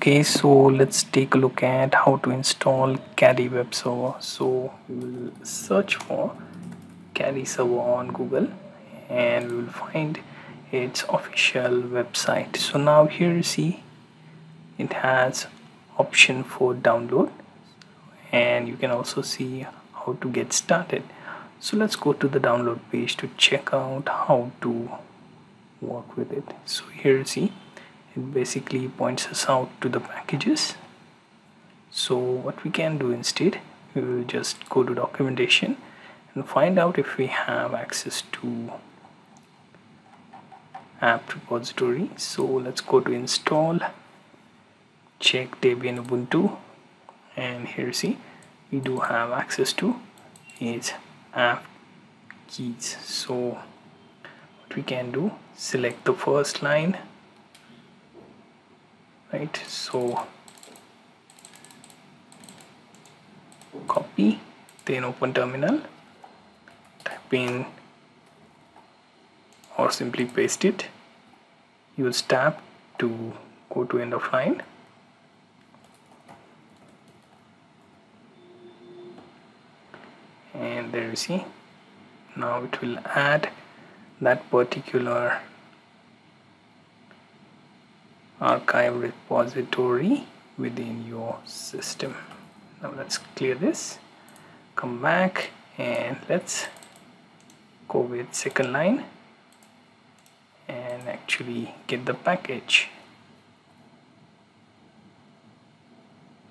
okay so let's take a look at how to install caddy web server. So we will search for caddy server on Google and we will find its official website. So now here you see it has option for download and you can also see how to get started. So let's go to the download page to check out how to work with it. So here you see basically points us out to the packages. So what we can do instead we will just go to documentation and find out if we have access to apt repository. So let's go to install check Debian Ubuntu and here see we do have access to is apt keys. So what we can do select the first line right so copy then open terminal type in or simply paste it. Use tab to go to end of line. And there you see now it will add that particular archive repository within your system. Now let's clear this. Come back and let's go with second line and actually get the package.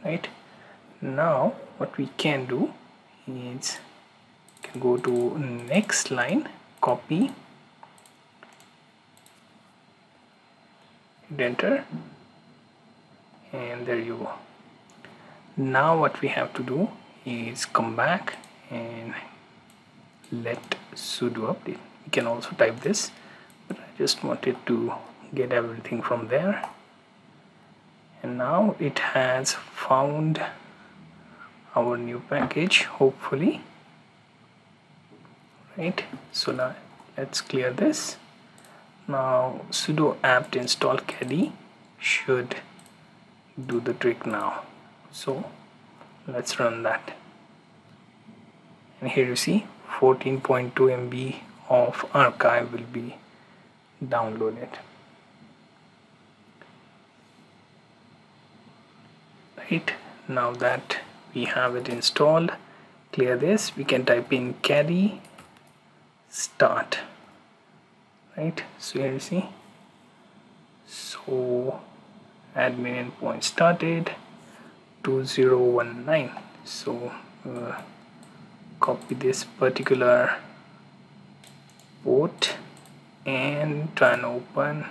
Right? Now what we can do is can go to next line copy hit enter. And there you go. Now what we have to do is come back and let sudo update. You can also type this but I just wanted to get everything from there. And now it has found our new package hopefully. Right? So now let's clear this now sudo apt install caddy should do the trick now. So let's run that. And here you see 14.2 MB of archive will be downloaded. Right now that we have it installed clear this we can type in caddy start right? So here you see. So admin endpoint started 2019 so uh, copy this particular port and try and open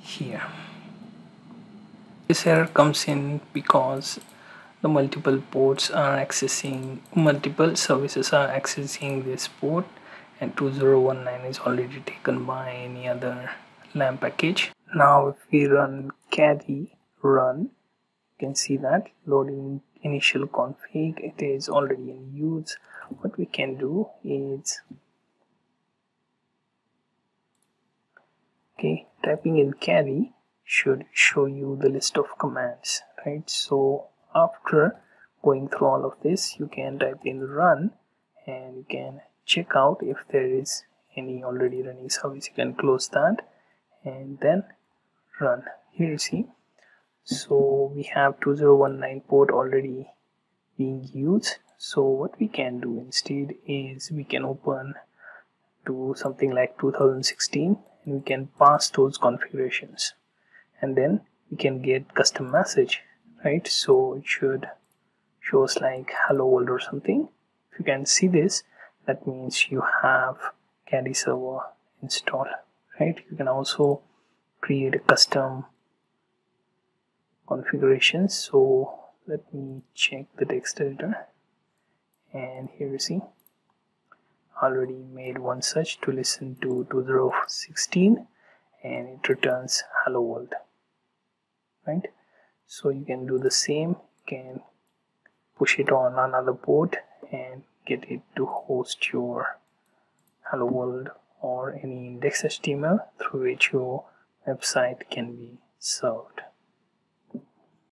here. This error comes in because the multiple ports are accessing multiple services are accessing this port and 2019 is already taken by any other lamp package. Now if we run caddy run you can see that loading initial config it is already in use. What we can do is okay typing in caddy should show you the list of commands right? So after going through all of this you can type in run and you can check out if there is any already running service. You can close that and then run. Here you see. So we have 2019 port already being used. So what we can do instead is we can open to something like 2016 and we can pass those configurations. And then we can get custom message right? So it should show us like hello world or something. If you can see this that means you have Caddy server installed right? You can also create a custom configuration so let me check the text editor. And here you see already made one search to listen to 2016 and it returns hello world right? So you can do the same. You can push it on another port and get it to host your hello world or any index html through which your website can be served